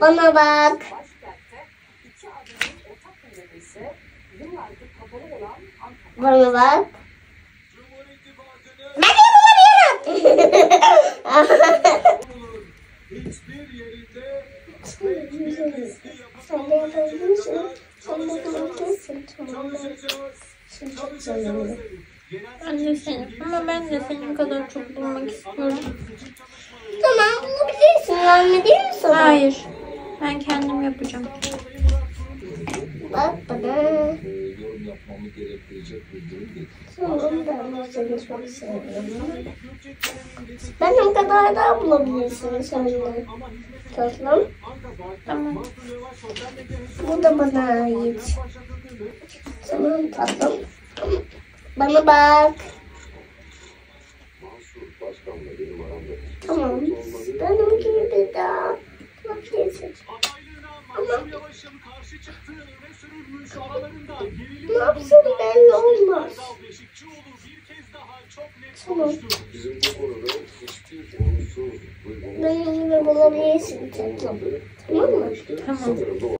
Bana bak. Bana bak. Ben de bulamıyorum. Sen de yapabilirsin. Sen de yapabilirsin. Tamam. Şimdi çok. Ben de senin. Ama ben de senin kadar çok bulmak istiyorum. Tamam bulabilirsin. Anne değil mi sana? Hayır. Ben kendim yapacağım. Yorum yapmamı gerektirecek bir durum değil. Ben. Benim kadar daha bulabilirsin sen de. Tatlım. Tamam. Bu da bana ait. Tamam tatlım. Bana bak. Tamam. Benim gibi daha bulabilirsin. Ama yapsın belli olmaz. Tamam. bizim bu konuda hiçbir olumsuz Benim gibi bulabilirsin tatlım. Tamam mı? Tamam.